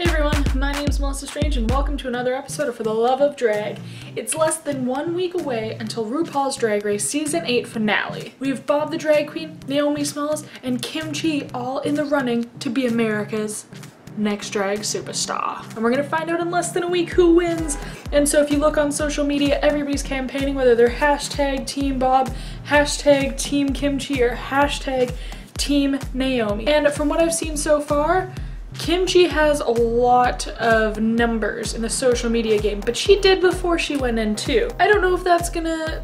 Hey everyone, my name is Melissa Strange and welcome to another episode of For the Love of Drag. It's less than one week away until RuPaul's Drag Race Season 8 finale. We have Bob the Drag Queen, Naomi Smalls, and Kim Chi all in the running to be America's next drag superstar. And we're gonna find out in less than a week who wins. And so if you look on social media, everybody's campaigning whether they're hashtag Team Bob, hashtag Team Kimchi, or hashtag Team Naomi. And from what I've seen so far, Kimchi has a lot of numbers in the social media game, but she did before she went in too. I don't know if that's gonna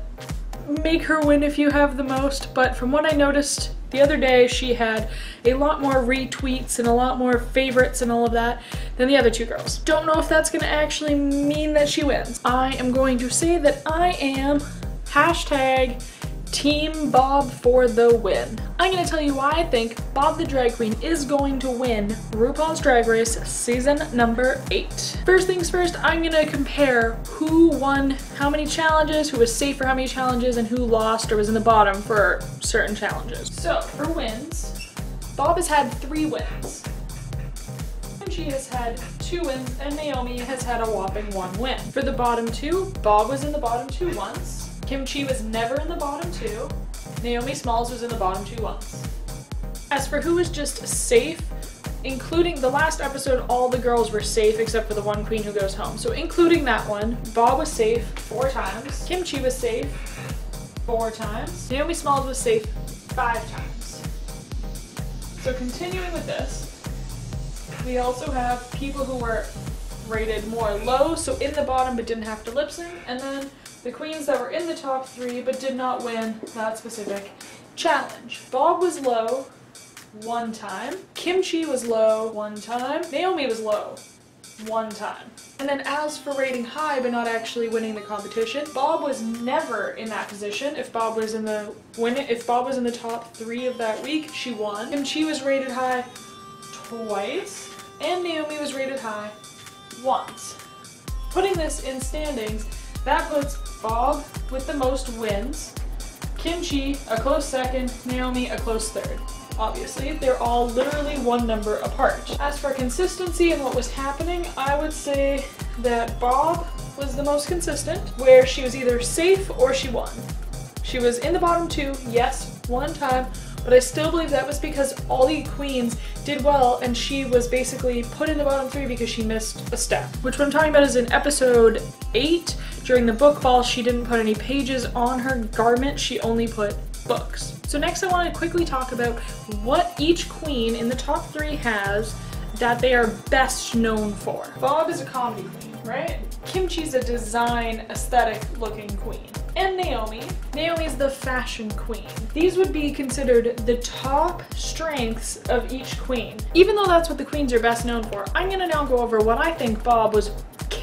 make her win if you have the most, but from what I noticed the other day, she had a lot more retweets and a lot more favorites and all of that than the other two girls. Don't know if that's gonna actually mean that she wins. I am going to say that I am hashtag Team Bob for the win. I'm gonna tell you why I think Bob the Drag Queen is going to win RuPaul's Drag Race season number eight. First things first, I'm gonna compare who won how many challenges, who was safe for how many challenges, and who lost or was in the bottom for certain challenges. So for wins, Bob has had three wins. She has had two wins, and Naomi has had a whopping one win. For the bottom two, Bob was in the bottom two once, Kim Chi was never in the bottom two. Naomi Smalls was in the bottom two once. As for who was just safe, including the last episode, all the girls were safe except for the one queen who goes home. So including that one, Bob was safe four times. Kim Chi was safe four times. Naomi Smalls was safe five times. So continuing with this, we also have people who were rated more low, so in the bottom but didn't have to lip sync, and then the queens that were in the top three but did not win that specific challenge. Bob was low one time. Kimchi was low one time. Naomi was low one time. And then as for rating high but not actually winning the competition, Bob was never in that position. If Bob was in the win if Bob was in the top three of that week, she won. Kim Chi was rated high twice, and Naomi was rated high once. Putting this in standings, that puts Bob with the most wins, Kimchi a close second, Naomi a close third. Obviously, they're all literally one number apart. As for consistency and what was happening, I would say that Bob was the most consistent, where she was either safe or she won. She was in the bottom two, yes, one time, but I still believe that was because all the queens did well and she was basically put in the bottom three because she missed a step. Which what I'm talking about is in episode 8, during the book ball, she didn't put any pages on her garment, she only put books. So next I want to quickly talk about what each queen in the top three has that they are best known for. Bob is a comedy queen, right? Kim Chi's a design, aesthetic looking queen and Naomi. Naomi's the fashion queen. These would be considered the top strengths of each queen. Even though that's what the queens are best known for, I'm gonna now go over what I think Bob was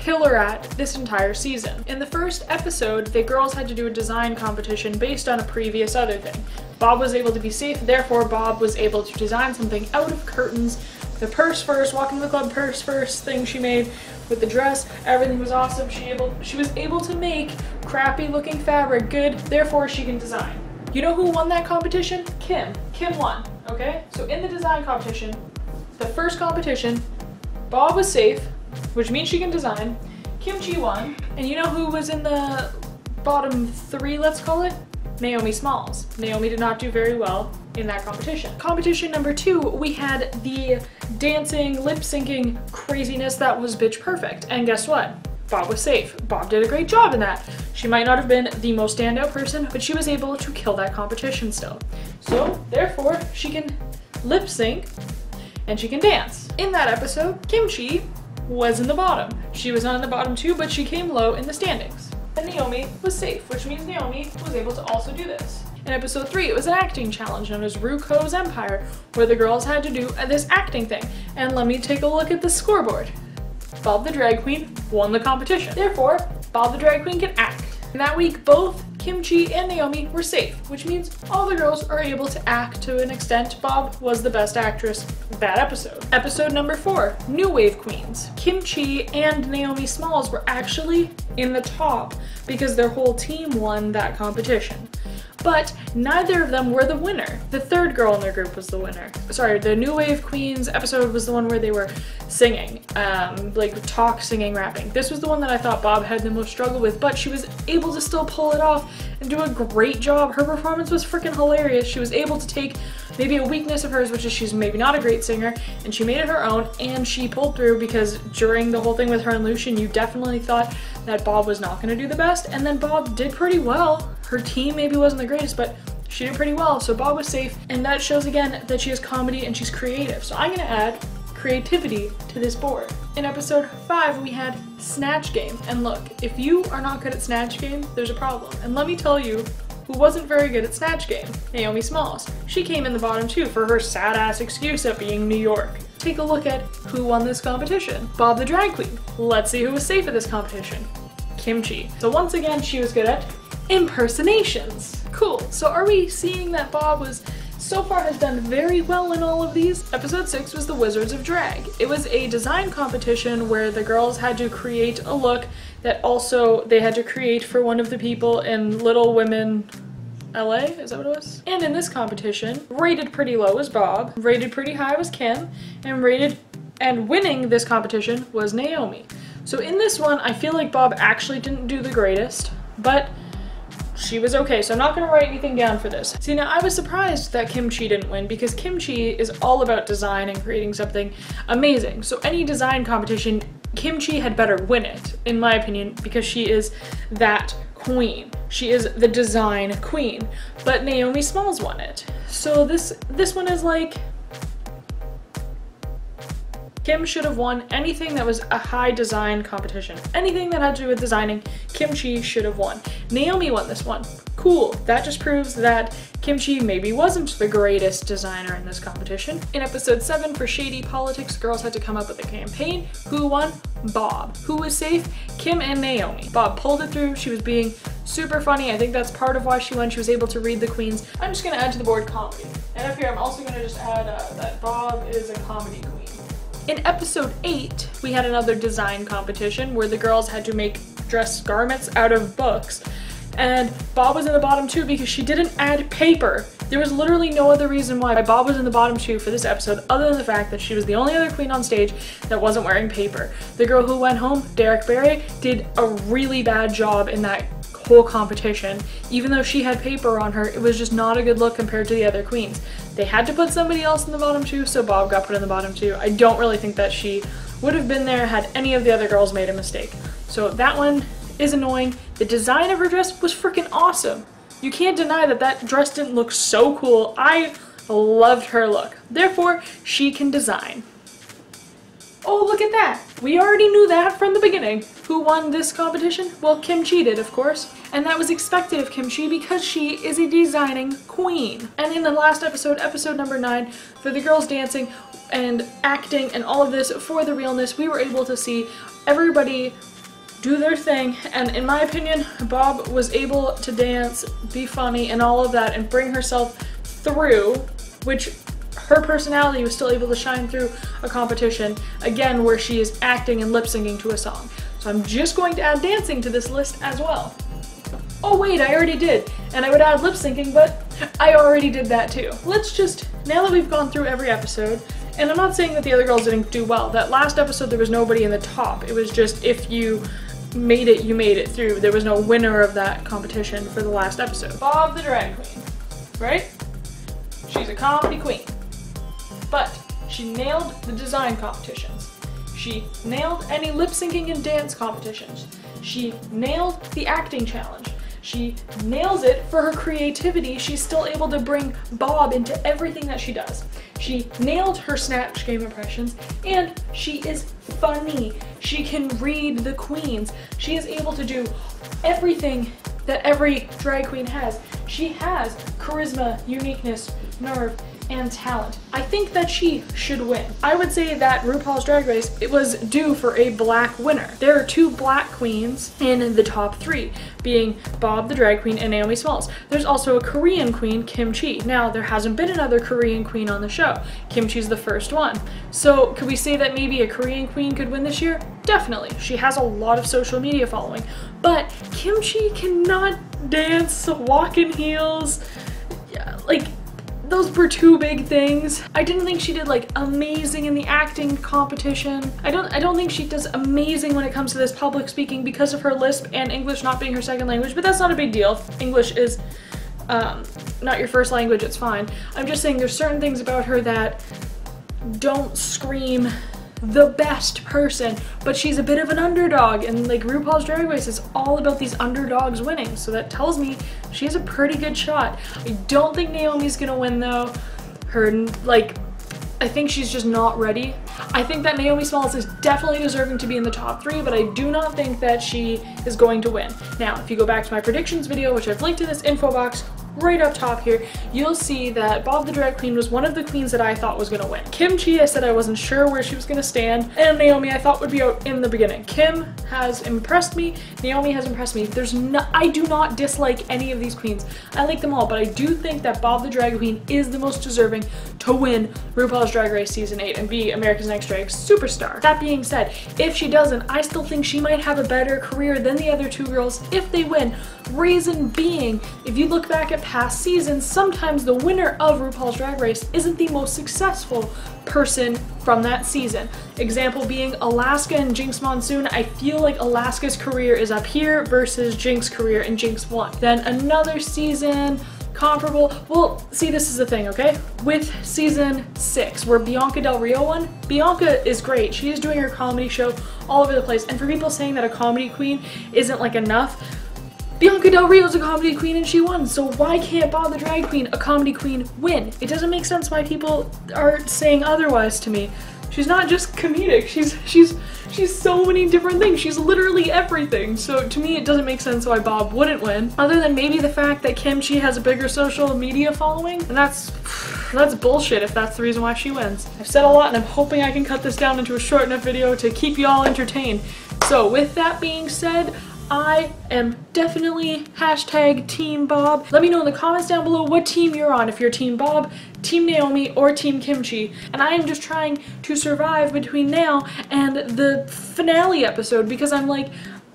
killer at this entire season. In the first episode, the girls had to do a design competition based on a previous other thing. Bob was able to be safe, therefore Bob was able to design something out of curtains. The purse first, walking the club purse first thing she made with the dress, everything was awesome. She able she was able to make crappy looking fabric good, therefore she can design. You know who won that competition? Kim. Kim won, okay? So in the design competition, the first competition, Bob was safe, which means she can design. Kim Chi won, and you know who was in the bottom three, let's call it? Naomi Smalls. Naomi did not do very well in that competition. Competition number two, we had the dancing, lip syncing craziness that was bitch perfect. And guess what? Bob was safe. Bob did a great job in that. She might not have been the most standout person, but she was able to kill that competition still. So, therefore, she can lip sync and she can dance. In that episode, Kim Chi was in the bottom. She was not in the bottom too, but she came low in the standings. And Naomi was safe, which means Naomi was able to also do this. In episode 3, it was an acting challenge known as RuCo's Empire, where the girls had to do this acting thing. And let me take a look at the scoreboard. Bob the Drag Queen won the competition. Therefore, Bob the Drag Queen can act. In that week, both Kim Chi and Naomi were safe, which means all the girls are able to act to an extent. Bob was the best actress that episode. Episode number four, New Wave Queens. Kimchi and Naomi Smalls were actually in the top because their whole team won that competition. But neither of them were the winner. The third girl in their group was the winner. Sorry, the New Wave Queens episode was the one where they were singing, um, like talk, singing, rapping. This was the one that I thought Bob had the most struggle with, but she was able to still pull it off and do a great job. Her performance was freaking hilarious. She was able to take maybe a weakness of hers, which is she's maybe not a great singer, and she made it her own, and she pulled through because during the whole thing with her and Lucien, you definitely thought that Bob was not going to do the best, and then Bob did pretty well. Her team maybe wasn't the greatest, but she did pretty well, so Bob was safe, and that shows again that she has comedy and she's creative. So I'm gonna add creativity to this board. In episode 5, we had Snatch Game, and look, if you are not good at Snatch Game, there's a problem. And let me tell you who wasn't very good at Snatch Game, Naomi Smalls. She came in the bottom two for her sad ass excuse at being New York. Take a look at who won this competition. Bob the Drag Queen. Let's see who was safe at this competition. Kimchi. So once again, she was good at impersonations. Cool. So are we seeing that Bob was so far has done very well in all of these. Episode 6 was the Wizards of Drag. It was a design competition where the girls had to create a look that also they had to create for one of the people in Little Women LA, is that what it was? And in this competition, rated pretty low was Bob, rated pretty high was Kim, and rated and winning this competition was Naomi. So in this one, I feel like Bob actually didn't do the greatest, but she was okay, so I'm not gonna write anything down for this. See, now I was surprised that Kimchi didn't win because Kimchi is all about design and creating something amazing. So any design competition, Kimchi had better win it, in my opinion, because she is that queen. She is the design queen, but Naomi Smalls won it. So this this one is like Kim should have won anything that was a high design competition. Anything that had to do with designing, Kimchi should have won. Naomi won this one. Cool. That just proves that Kimchi maybe wasn't the greatest designer in this competition. In episode 7 for Shady Politics, girls had to come up with a campaign. Who won? Bob. Who was safe? Kim and Naomi. Bob pulled it through. She was being super funny. I think that's part of why she won. She was able to read the queens. I'm just going to add to the board comedy. And up here, I'm also going to just add uh, that Bob is a comedy queen. In episode 8, we had another design competition where the girls had to make dress garments out of books. And Bob was in the bottom two because she didn't add paper. There was literally no other reason why Bob was in the bottom two for this episode other than the fact that she was the only other queen on stage that wasn't wearing paper. The girl who went home, Derrick Barry, did a really bad job in that whole competition. Even though she had paper on her, it was just not a good look compared to the other queens. They had to put somebody else in the bottom two, so Bob got put in the bottom two. I don't really think that she would have been there had any of the other girls made a mistake. So that one is annoying. The design of her dress was freaking awesome. You can't deny that that dress didn't look so cool. I loved her look. Therefore, she can design. Oh, look at that. We already knew that from the beginning. Who won this competition? Well, Kim Chi did, of course. And that was expected of Kim Chi because she is a designing queen. And in the last episode, episode number 9, for the girls dancing and acting and all of this for the realness, we were able to see everybody do their thing and in my opinion Bob was able to dance be funny and all of that and bring herself through which her personality was still able to shine through a competition, again, where she is acting and lip syncing to a song. So I'm just going to add dancing to this list as well. Oh wait, I already did. And I would add lip syncing, but I already did that too. Let's just, now that we've gone through every episode, and I'm not saying that the other girls didn't do well. That last episode, there was nobody in the top. It was just if you made it, you made it through. There was no winner of that competition for the last episode. Bob the Drag Queen, right? She's a comedy queen. But she nailed the design competitions. She nailed any lip syncing and dance competitions. She nailed the acting challenge. She nails it for her creativity. She's still able to bring Bob into everything that she does. She nailed her Snatch Game impressions, and she is funny. She can read the queens. She is able to do everything that every drag queen has. She has charisma, uniqueness, nerve, and talent. I think that she should win. I would say that RuPaul's Drag Race, it was due for a black winner. There are two black queens in the top three, being Bob the Drag Queen and Naomi Smalls. There's also a Korean queen, Kim Chi. Now, there hasn't been another Korean queen on the show. Kim Chi's the first one. So could we say that maybe a Korean queen could win this year? Definitely. She has a lot of social media following. But Kimchi cannot dance, walk in heels. Yeah, like, those were two big things. I didn't think she did like amazing in the acting competition. I don't I don't think she does amazing when it comes to this public speaking because of her lisp and English not being her second language, but that's not a big deal. English is um, not your first language, it's fine. I'm just saying there's certain things about her that don't scream the best person, but she's a bit of an underdog and like RuPaul's Drag Race is all about these underdogs winning. So that tells me she has a pretty good shot. I don't think Naomi's gonna win though. Her, like, I think she's just not ready. I think that Naomi Smalls is definitely deserving to be in the top three, but I do not think that she is going to win. Now, if you go back to my predictions video, which I've linked in this info box, right up top here, you'll see that Bob the Drag Queen was one of the queens that I thought was gonna win. Kim Chi, I said I wasn't sure where she was gonna stand, and Naomi I thought would be out in the beginning. Kim has impressed me, Naomi has impressed me. There's no, I do not dislike any of these queens. I like them all, but I do think that Bob the Drag Queen is the most deserving to win RuPaul's Drag Race Season 8 and be America's Next Drag Superstar. That being said, if she doesn't, I still think she might have a better career than the other two girls if they win. Reason being, if you look back at past seasons, sometimes the winner of RuPaul's Drag Race isn't the most successful person from that season. Example being Alaska and Jinkx Monsoon. I feel like Alaska's career is up here versus Jinkx's career in Jinkx 1. Then another season, comparable. Well, see, this is the thing, okay? With season six, where Bianca Del Rio won, Bianca is great. She is doing her comedy show all over the place. And for people saying that a comedy queen isn't like enough, Bianca Del Rio is a comedy queen and she won, so why can't Bob the Drag Queen, a comedy queen, win? It doesn't make sense why people are saying otherwise to me. She's not just comedic, she's she's she's so many different things. She's literally everything. So to me it doesn't make sense why Bob wouldn't win. Other than maybe the fact that Kimchi has a bigger social media following. And that's that's bullshit if that's the reason why she wins. I've said a lot and I'm hoping I can cut this down into a short enough video to keep you all entertained. So with that being said, I am definitely hashtag Team Bob. Let me know in the comments down below what team you're on, if you're Team Bob, Team Naomi, or Team Kimchi. And I am just trying to survive between now and the finale episode because I'm like,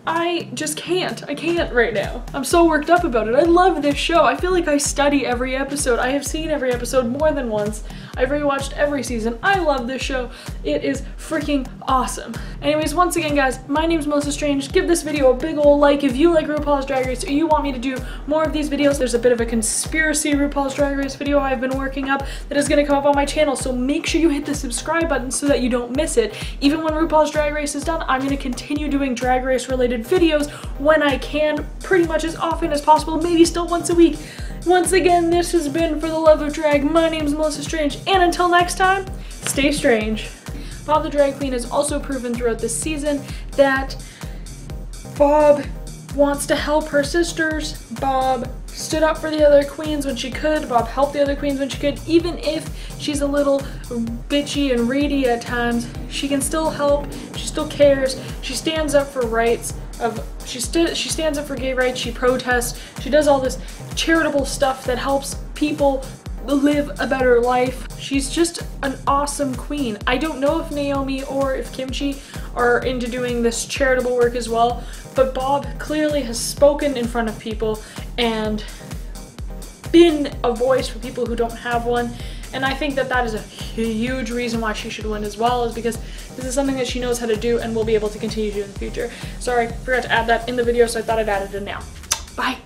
I just can't. I can't right now. I'm so worked up about it. I love this show. I feel like I study every episode. I have seen every episode more than once. I've rewatched every season. I love this show. It is freaking awesome. Anyways, once again, guys, my name is Melissa Strange. Give this video a big ol' like if you like RuPaul's Drag Race or you want me to do more of these videos. There's a bit of a conspiracy RuPaul's Drag Race video I've been working up that is gonna come up on my channel, so make sure you hit the subscribe button so that you don't miss it. Even when RuPaul's Drag Race is done, I'm gonna continue doing Drag Race related videos when I can, pretty much as often as possible, maybe still once a week. Once again, this has been For the Love of Drag. My name is Melissa Strange, and until next time, stay strange. Bob the Drag Queen has also proven throughout this season that Bob wants to help her sisters. Bob stood up for the other queens when she could. Bob helped the other queens when she could. Even if she's a little bitchy and reedy at times, she can still help. She still cares. She stands up for rights of she she stands up for gay rights. She protests. She does all this charitable stuff that helps people live a better life. She's just an awesome queen. I don't know if Naomi or if Kimchi are into doing this charitable work as well, but Bob clearly has spoken in front of people and been a voice for people who don't have one. And I think that that is a huge reason why she should win as well is because this is something that she knows how to do and will be able to continue to do in the future. Sorry, I forgot to add that in the video, so I thought I'd add it in now. Bye.